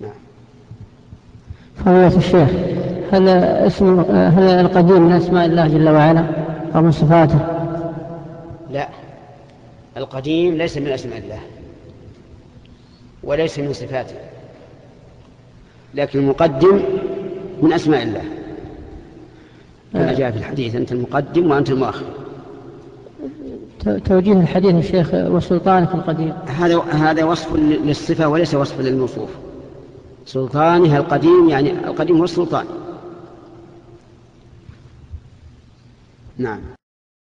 نعم. فضيلة الشيخ هل اسم هل القديم من أسماء الله جل وعلا أو من صفاته؟ لا. القديم ليس من أسماء الله. وليس من صفاته. لكن المقدم من أسماء الله. كما جاء في الحديث أنت المقدم وأنت المؤخر. توجيه الحديث الشيخ وسلطانك القديم. هذا هذا وصف للصفة وليس وصف للموصوف. سلطانها القديم يعني القديم هو السلطان. نعم.